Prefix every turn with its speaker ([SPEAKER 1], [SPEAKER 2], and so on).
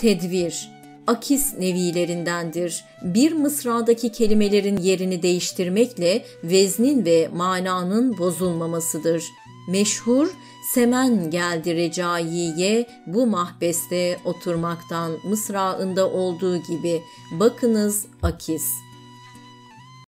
[SPEAKER 1] Tedvir akis nevilerindendir. Bir mısradaki kelimelerin yerini değiştirmekle veznin ve mananın bozulmamasıdır. Meşhur Semen geldi recaiye bu mahbeste oturmaktan mısraında olduğu gibi bakınız akis.''